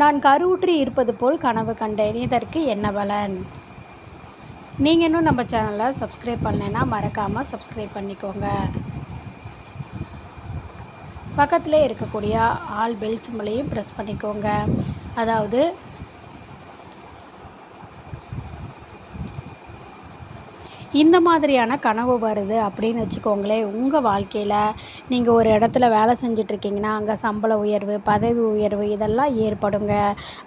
நான் கருவுற்றி இருப்பது போல் கனவு கண்டேன். இதற்கு என்ன பலன்? நீங்கள் இன்னும் நம்ம சேனலை சப்ஸ்கிரைப் பண்ணலைன்னா மறக்காமல் சப்ஸ்கிரைப் பண்ணிக்கோங்க. பக்கத்தில் இருக்கக்கூடிய ஆல் பெல் சிம்பிளையும் ப்ரெஸ் பண்ணிக்கோங்க. அதாவது இந்த மாதிரியான கனவு வருது அப்படின்னு வச்சுக்கோங்களேன். உங்கள் வாழ்க்கையில் நீங்கள் ஒரு இடத்துல வேலை செஞ்சிட்ருக்கீங்கன்னா அங்கே சம்பள உயர்வு பதவி உயர்வு இதெல்லாம் ஏற்படுங்க.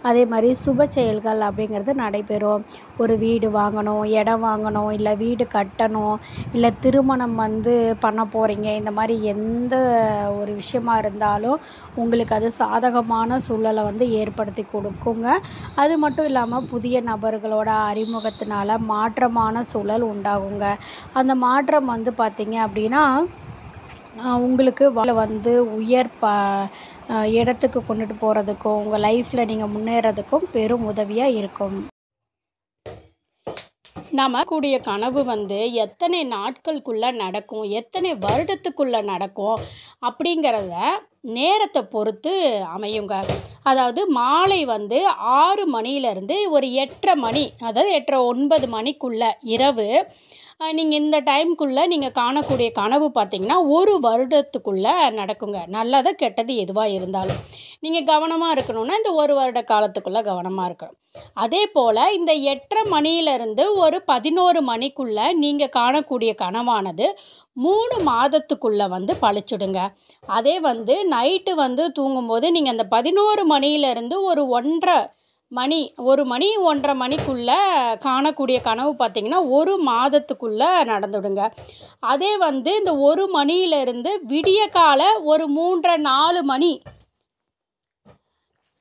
அதே மாதிரி சுப செயல்கள் அப்படிங்கிறது நடைபெறும். ஒரு வீடு வாங்கணும் இடம் வாங்கணும் இல்லை வீடு கட்டணும் இல்லை திருமணம் வந்து பண்ண போகிறீங்க இந்த மாதிரி எந்த ஒரு விஷயமா இருந்தாலும் உங்களுக்கு அது சாதகமான சூழலை வந்து ஏற்படுத்தி கொடுக்குங்க. அது மட்டும் இல்லாமல் புதிய நபர்களோட அறிமுகத்தினால மாற்றமான சூழல் உண்டாகுங்க. அந்த மாற்றம் வந்து பார்த்திங்க அப்படின்னா உங்களுக்கு வ- வந்து உயர் ப இடத்துக்கு கொண்டுட்டு போகிறதுக்கும் உங்கள் லைஃப்பில் நீங்கள் முன்னேறதுக்கும் பெரும் உதவியாக இருக்கும். நம்ம கூடிய கனவு வந்து எத்தனை நாட்களுக்குள்ளே நடக்கும் எத்தனை வருடத்துக்குள்ளே நடக்கும் அப்படிங்கிறத நேரத்தை பொறுத்து அமையுங்க. அதாவது மாலை வந்து ஆறு மணியிலேருந்து ஒரு எட்டரை மணி அதாவது எட்டரை ஒன்பது மணிக்குள்ளே இரவு நீங்கள் இந்த டைமுக்குள்ளே நீங்கள் காணக்கூடிய கனவு பார்த்தீங்கன்னா ஒரு வருடத்துக்குள்ளே நடக்குங்க. நல்லதாக கெட்டது எதுவாக இருந்தாலும். நீங்கள் கவனமாக இருக்கணும்னா இந்த ஒரு வருட காலத்துக்குள்ளே கவனமாக இருக்கணும். அதே போல் இந்த எட்டரை மணியிலிருந்து ஒரு பதினோரு மணிக்குள்ளே நீங்கள் காணக்கூடிய கனவானது மூணு மாதத்துக்குள்ளே வந்து பழிச்சுடுங்க. அதே வந்து நைட்டு வந்து தூங்கும்போது நீங்கள் அந்த பதினோரு மணியிலிருந்து ஒரு ஒன்றரை மணி ஒரு மணி ஒன்றரை மணிக்குள்ளே காணக்கூடிய கனவு பார்த்தீங்கன்னா ஒரு மாதத்துக்குள்ளே நடந்துவிடுங்க அதே வந்து இந்த ஒரு மணியிலிருந்து விடிய கால ஒரு மூன்றரை நாலு மணி.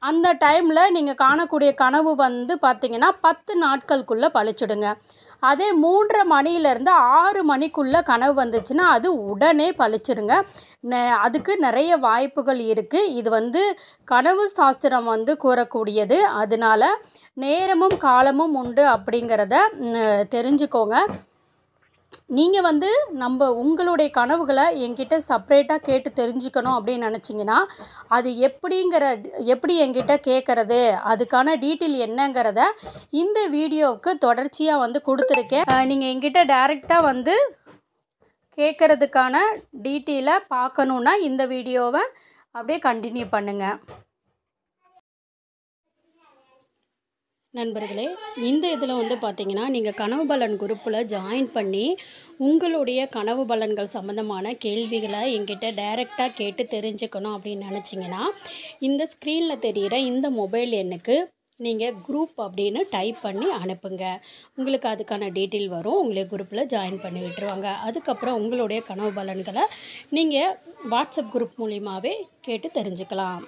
அந்த டைமில் நீங்கள் காணக்கூடிய கனவு வந்து பார்த்திங்கன்னா பத்து நாட்களுக்குள்ளே பழிச்சிடுங்க. அதே மூன்றரை மணியிலேருந்து ஆறு மணிக்குள்ளே கனவு வந்துச்சுன்னா அது உடனே பழிச்சிருங்க. நெ- அதுக்கு நிறைய வாய்ப்புகள் இருக்குது இது வந்து கனவு சாஸ்திரம் வந்து கூறக்கூடியது. அதனால நேரமும் காலமும் உண்டு அப்படிங்கிறத தெரிஞ்சுக்கோங்க. நீங்கள் வந்து நம்ம உங்களுடைய கனவுகளை என்கிட்ட செப்ரேட்டாக கேட்டு தெரிஞ்சுக்கணும் அப்படின்னு நினச்சிங்கன்னா அது எப்படிங்கிற எப்படி என்கிட்ட கேட்குறது அதுக்கான டீட்டெயில் என்னங்கிறத இந்த வீடியோவுக்கு தொடர்ச்சியாக வந்து கொடுத்துருக்கேன். நீங்கள் என்கிட்ட டைரெக்டாக வந்து கேட்குறதுக்கான டீட்டெயிலை பார்க்கணுன்னா இந்த வீடியோவை அப்படியே கண்டினியூ பண்ணுங்கள் நண்பர்களே இந்த இதில் வந்து பார்த்திங்கன்னா நீங்கள் கனவு பலன் குரூப்பில் ஜாயின் பண்ணி உங்களுடைய கனவு பலன்கள் சம்மந்தமான கேள்விகளை எங்கிட்ட டைரெக்டாக கேட்டு தெரிஞ்சுக்கணும் அப்படின்னு நினச்சிங்கன்னா இந்த ஸ்க்ரீனில் தெரிகிற இந்த மொபைல் எண்ணுக்கு நீங்கள் குரூப் அப்படின்னு டைப் பண்ணி அனுப்புங்க. உங்களுக்கு அதுக்கான டீட்டெயில் வரும். உங்களை குரூப்பில் ஜாயின் பண்ணி விட்டுருவாங்க. அதுக்கப்புறம் உங்களுடைய கனவு பலன்களை நீங்கள் வாட்ஸ்அப் குரூப் மூலியமாகவே கேட்டு தெரிஞ்சுக்கலாம்.